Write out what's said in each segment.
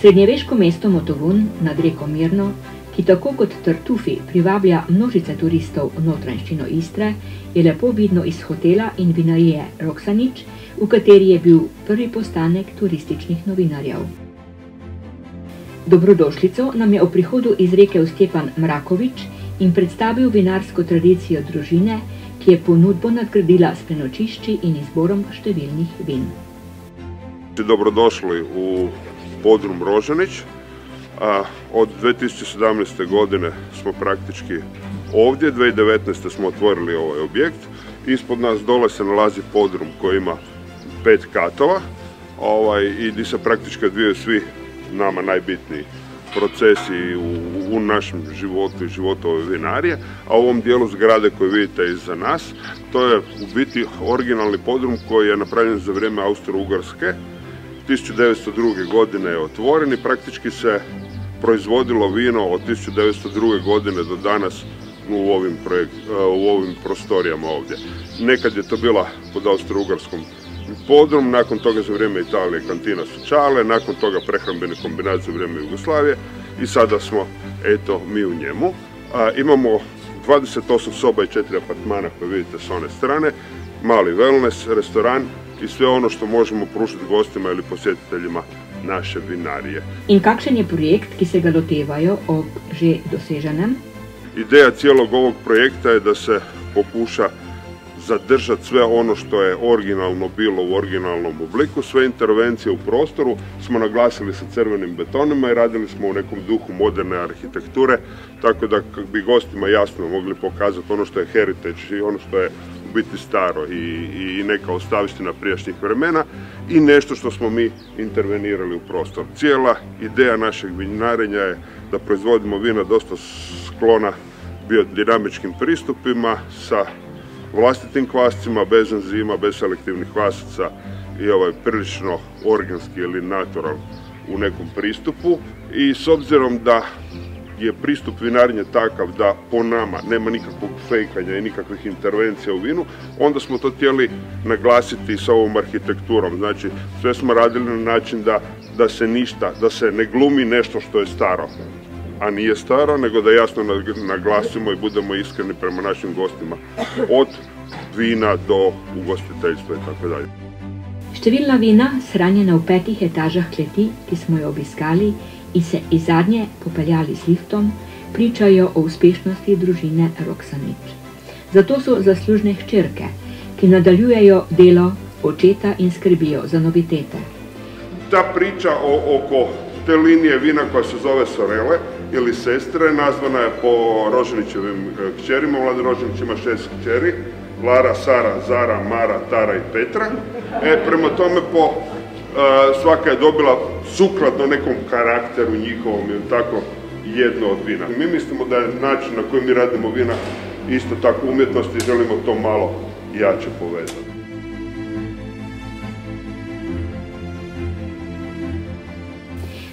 Srednjeveško mesto Motovun nad reko Mirno, ki tako kot Tartufi privablja množice turistov v notranjščino Istre, je lepo vidno iz hotela in vinarije Roksanič, v kateri je bil prvi postanek turističnih novinarjev. Dobrodošlico nam je o prihodu izrekel Stefan Mrakovič in predstavil vinarsko tradicijo družine, ki je ponudbo nadgradila s prenočišči in izborom številnih vin. Dobrodošli u podrum Rožanić. Od 2017. godine smo praktički ovdje, 2019. smo otvorili ovaj objekt. Ispod nas dole se nalazi podrum koji ima pet katova ovaj, i gdje se praktički odvijaju svi nama najbitniji procesi u, u našem životu i životu ove vinarije, a u ovom dijelu zgrade koju vidite iza nas, to je u biti originalni podrum koji je napravljen za vrijeme Austro-Ugarske. 1902. godine je otvoren i praktički se proizvodilo vino od 1902. godine do danas u ovim, u ovim prostorijama ovdje. Nekad je to bila pod austro-ugarskom podrum, nakon toga za vrijeme Italije kantina Sučale, nakon toga prehrambeni kombinat za vrijeme Jugoslavije i sada smo eto mi u njemu. imamo 28 soba i 4 apartmana koje vidite s one strane, mali wellness, restoran i sve ono što možemo pružiti gostima ili posjetiteljima naše vinarije. In kakšen je projekt, ki se ga lotevajo ob že doseženem? Ideja cijelog ovog projekta je da se pokuša zadržati sve ono što je originalno bilo u originalnom obliku, sve intervencije u prostoru smo naglasili sa crvenim betonima i radili smo u nekom duhu moderne arhitekture, tako da bi gostima jasno mogli pokazati ono što je heritage i ono što je biti staro i, i neka ostavština prijašnjih vremena i nešto što smo mi intervenirali u prostor. Cijela ideja našeg vinarenja je da proizvodimo vina dosta sklona biodinamičkim pristupima sa vlastitim kvascima, bez enzima, bez selektivnih kvasaca i ovaj prilično organski ili natural u nekom pristupu i s obzirom da je pristup vinarnje takav da po nama nema nikakvog fejkanja i nikakvih intervencija u vinu, onda smo to htjeli naglasiti sa ovom arhitekturom. Znači, sve smo radili na način da, da se ništa, da se ne glumi nešto što je staro a nije staro, nego da jasno naglasimo i budemo iskreni prema našim gostima. Od vina do ugostiteljstva i tako dalje. Številna vina, shranjena v petih etažah kleti, ki smo jo obiskali in se iz zadnje popeljali s liftom, pričajo o uspešnosti družine Roksanič. Zato so zaslužne hčerke, ki nadaljujejo delo očeta in skrbijo za novitete. Ta priča o, oko te linije vina koja se zove Sorele ili Sestre, nazvana je po Roženićevim e, kćerima. Vlada Roženić ima šest kćeri, Lara, Sara, Zara, Mara, Tara i Petra. E, prema tome po e, svaka je dobila sukladno nekom karakteru njihovom ili tako jedno od vina. Mi mislimo da je način na koji mi radimo vina isto tako umjetnost i želimo to malo jače povezati.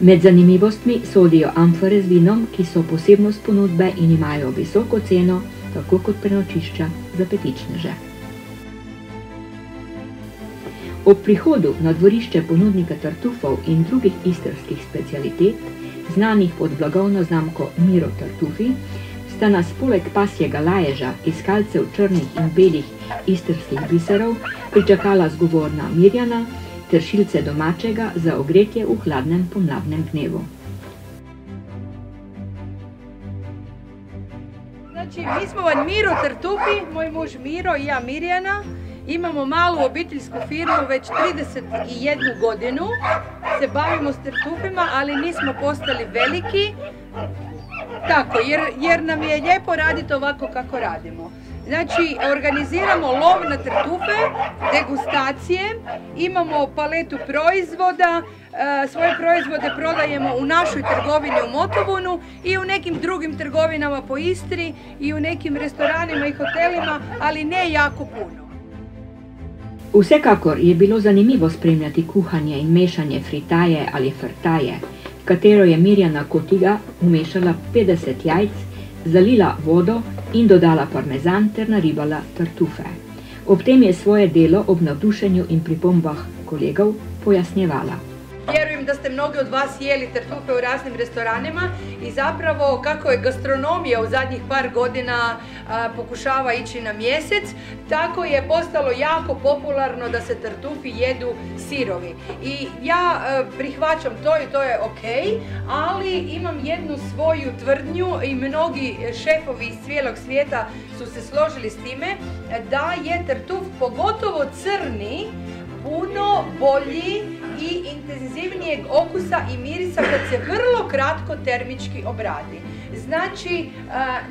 Med zanimivostmi sodijo amfore z vinom, ki so posebnost ponudbe in imajo visoko ceno, tako kot prenočišča za petičneže. Ob prihodu na dvorišče ponudnika tartufov in drugih istrskih specialitet, znanih pod blagovno znamko Miro Tartufi, sta nas poleg pasjega laježa, iskalcev črnih in belih istrskih biserov, pričakala zgovorna Mirjana, ter šilce domačega za ogretje v hladnem pomladnem dnevu. Znači, mi smo van Miro Tartufi, moj muž Miro i ja Mirjana. Imamo malu obiteljsku firmu već 31 godinu. Se bavimo s tartufima, ali nismo postali veliki. Tako, jer nam je lijepo raditi ovako kako radimo. Znači, organiziramo lov na trtufe, degustacije, imamo paletu proizvoda, e, svoje proizvode prodajemo u našoj trgovini u Motovunu i u nekim drugim trgovinama po Istri i u nekim restoranima i hotelima, ali ne jako puno. Vsekakor je bilo zanimivo spremljati kuhanje in mešanje fritaje ali frtaje, katero je Mirjana Kotiga umešala 50 jajc, zalila vodo in dodala parmezan ter naribala tartufe. Ob tem je svoje delo ob navdušenju in pripombah kolegov pojasnjevala. Vjerujem da ste mnogi od vas jeli tartufe u raznim restoranima i zapravo kako je gastronomija u zadnjih par godina pokušava ići na mjesec, tako je postalo jako popularno da se tartufi jedu sirovi. I ja prihvaćam to i to je ok, ali imam jednu svoju tvrdnju i mnogi šefovi iz cijelog svijeta su se složili s time da je tartuf pogotovo crni puno bolji i intenzivnijeg okusa i mirisa kad se vrlo kratko termički obradi. Znači,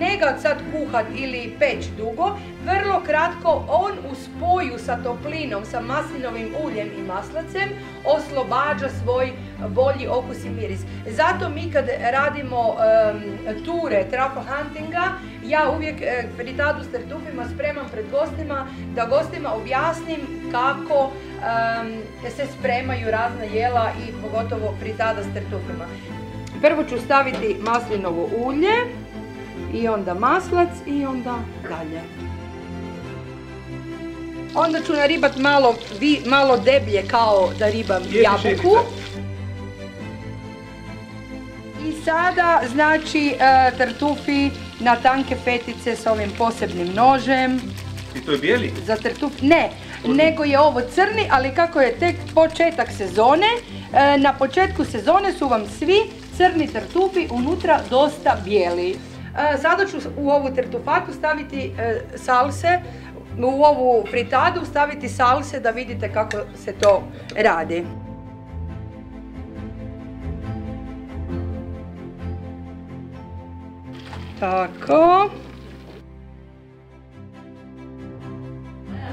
ne ga sad kuhat ili peć dugo, vrlo kratko on u spoju sa toplinom, sa maslinovim uljem i maslacem oslobađa svoj bolji okus i miris. Zato mi kad radimo ture trafo huntinga, ja uvijek e, fritadu s tartufima spremam pred gostima, da gostima objasnim kako se spremaju razna jela i pogotovo fritada s tartufima. Prvo ću staviti maslinovo ulje i onda maslac i onda dalje. Onda ću naribat malo, malo deblje kao da ribam jabuku. Sada znači e, tartufi na tanke fetice s ovim posebnim nožem. I to je bijeli? Za tartuf, ne, nego je ovo crni, ali kako je tek početak sezone, e, na početku sezone su vam svi crni tartufi, unutra dosta bijeli. E, sada ću u ovu tartufatu staviti salse, u ovu fritadu staviti salse da vidite kako se to radi. Tako.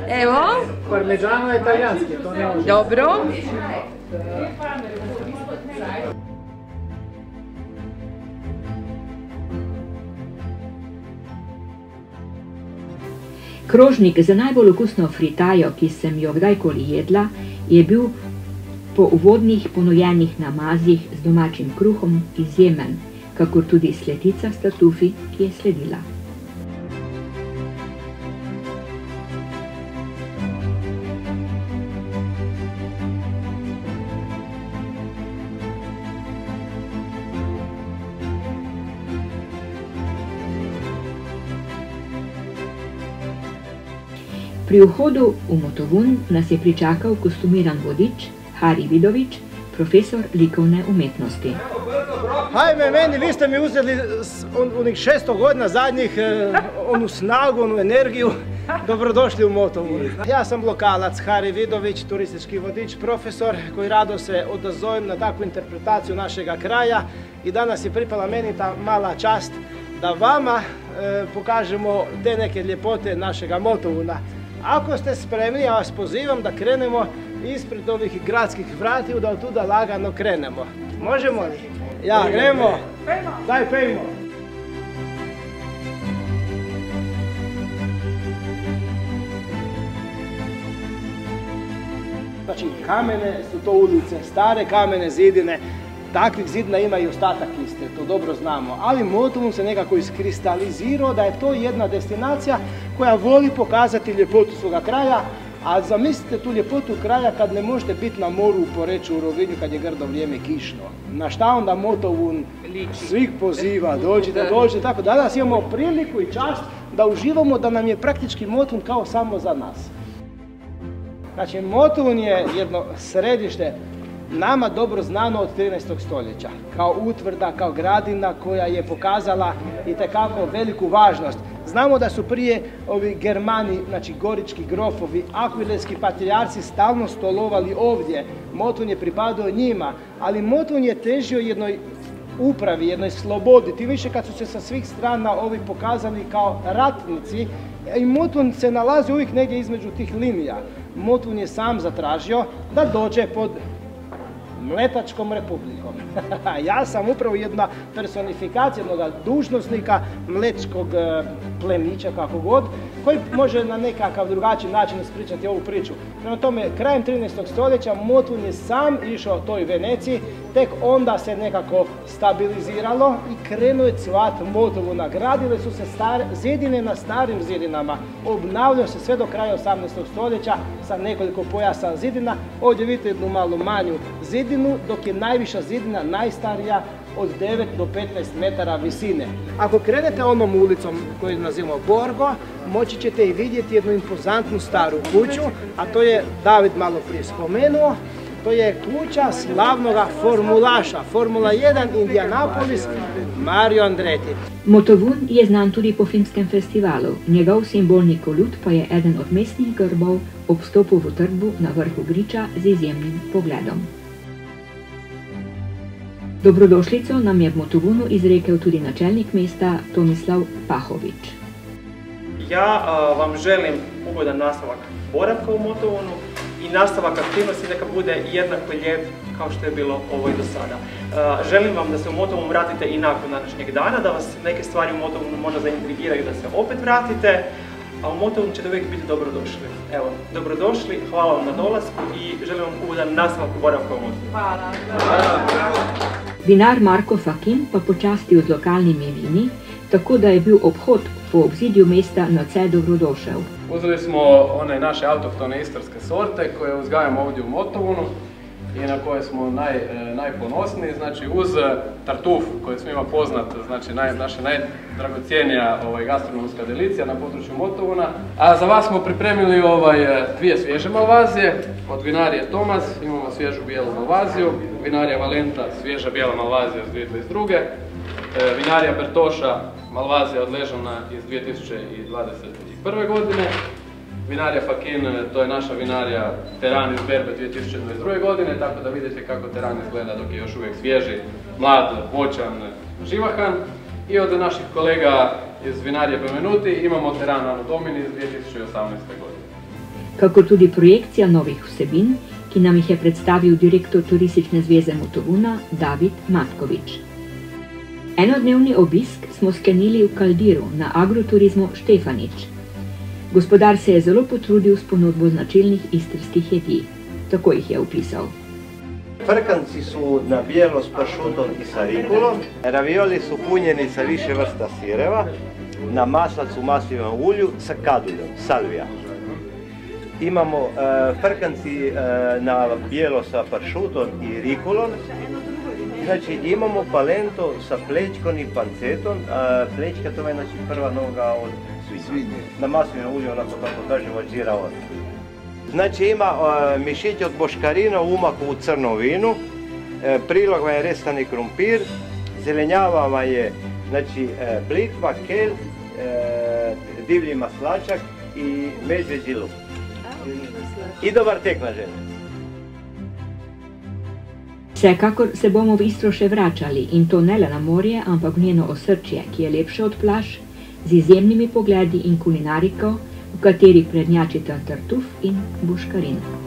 Evo. Parmeđano je italijanski, to ne Dobro. Krožnik za najbolj okusno fritajo, ki sem jo kdajkoli jedla, je bil po uvodnih ponujenih namazih z domačim kruhom izjemen, kakor tudi sletica statufi, ki je sledila. Pri vhodu v Motovun nas je pričakal kostumiran vodič Hari Vidovič, profesor likovne umetnosti. Hajme meni, vi ste mi uzeli onih 600 godina zadnjih, eh, onu snagu, onu energiju. Dobrodošli u Motovun. Ja sam lokalac Hari Vidović, turistički vodič, profesor koji rado se odazovem na takvu interpretaciju našega kraja i danas je pripala meni ta mala čast da vama eh, pokažemo te neke ljepote našega Motovuna. Ako ste spremni, ja vas pozivam da krenemo ispred ovih gradskih vratiju, da od tuda lagano krenemo. Možemo li? Ja, krenemo. Daj, pejmo. Znači, kamene su to ulice, stare kamene zidine, takvih zidina ima i ostatak iste, to dobro znamo. Ali Motovun se nekako iskristalizirao da je to jedna destinacija koja voli pokazati ljepotu svoga kraja, a zamislite tu ljepotu kraja kad ne možete biti na moru u Poreću u Rovinju kad je grdo vrijeme kišno. Na šta onda Motovun svih poziva, dođite, dođite, tako. Danas imamo priliku i čast da uživamo da nam je praktički Motovun kao samo za nas. Znači, Motovun je jedno središte nama dobro znano od 13. stoljeća, kao utvrda, kao gradina koja je pokazala i tekako veliku važnost. Znamo da su prije ovi Germani, znači gorički grofovi, akvileski patrijarci stalno stolovali ovdje. Moton je pripadao njima, ali Moton je težio jednoj upravi, jednoj slobodi, tim više kad su se sa svih strana ovi pokazali kao ratnici i Moton se nalazi uvijek negdje između tih linija. Moton je sam zatražio da dođe pod Mletačkom republikom. ja sam upravo jedna personifikacija jednog dužnosnika mlečkog e, plemića, kako god, koji može na nekakav drugačiji način ispričati ovu priču. Prema tome, krajem 13. stoljeća Motvun je sam išao toj Veneciji, tek onda se nekako stabiliziralo i krenuo je cvat Motovu. Nagradile su se stare, zidine na starim zidinama. Obnavljao se sve do kraja 18. stoljeća sa nekoliko pojasa zidina. Ovdje vidite jednu malo manju zidinu, dok je najviša zidina, najstarija, od 9 do 15 metara visine. Ako krenete onom ulicom koju nazivamo Borgo, moći ćete i vidjeti jednu impozantnu staru kuću, a to je David malo prije spomenuo, to je kuća slavnoga formulaša, Formula 1 Indianapolis, Mario Andretti. Motovun je znan tudi po filmskem festivalu. Njegov simbolni kolut pa je eden od mestnih grbov ob stopu v trbu na vrhu griča z izjemnim pogledom. Dobrodošlico nam je v Motovunu izrekel tudi načelnik mesta Tomislav Pahović. Ja vam želim ugodan nastavak boravka u Motovunu i nastavak aktivnosti neka bude jednako lijep kao što je bilo ovo i do sada. želim vam da se u Motovunu vratite i nakon današnjeg dana, da vas neke stvari u Motovunu možda zaintrigiraju da se opet vratite, a u Motovunu ćete uvijek biti dobrodošli. Evo, dobrodošli, hvala vam na dolasku i želim vam ugodan nastavak boravka u Motovunu. Hvala. Vinar Marko Fakin pa počastil z lokalnimi vini, tako da je bil obhod po obzidju mesta nadvse dobrodošel. Uzeli smo one naše autohtone istarske sorte koje uzgajamo ovdje u Motovunu i na koje smo naj, e, najponosniji. Znači uz tartuf koji svima poznat, znači naj, naša najdragocijenija ovaj, gastronomska delicija na području Motovuna. A za vas smo pripremili ovaj, e, dvije svježe malvazije. Od vinarije Tomaz imamo svježu bijelu malvaziju, vinarija Valenta svježa bijela malvazija iz 2022. E, vinarija Bertoša malvazija odležana iz 2021. godine Vinarija Fakin, to je naša vinarija Teran iz Berbe 2022. godine, tako da vidite kako Teran izgleda dok je još uvijek svježi, mlad, voćan, živahan. I od naših kolega iz vinarije Bemenuti imamo Teran Ano Domini iz 2018. godine. Kako tudi projekcija novih vsebin, ki nam jih je predstavil direktor Turistične zveze Motovuna David Matkovič. Enodnevni obisk smo sklenili v Kaldiru na agroturizmu Štefanič, Gospodar se je zelo potrudil s ponudbo značilnih istrskih jedi. Tako jih je opisal. Frkanci su na bijelo s pršutom i sa rikulom. Ravioli su punjeni sa više vrsta sireva. Na maslacu maslinom ulju sa kaduljom, salvija. Imamo uh, frkanci uh, na bijelo sa pršutom i rikulom. Znači imamo palento sa plečkom i pancetom. Uh, plečka to je znači prva noga od svinje. Na maslino ulje, onako kako kažemo, džira od. Znači ima mišić od boškarina u umaku u crnom vinu, e, prilog vam je restani krumpir, zelenjava vam je znači, e, blitva, kel, e, divlji maslačak i medveđi luk. I dobar tek na žene. Se bomo v Istro še vračali in to ne le na morje, ampak v njeno osrčje, ki je lepše od plaž, z izjemnimi pogledi in kulinariko, v kateri prednjačita tartuf in buškarin.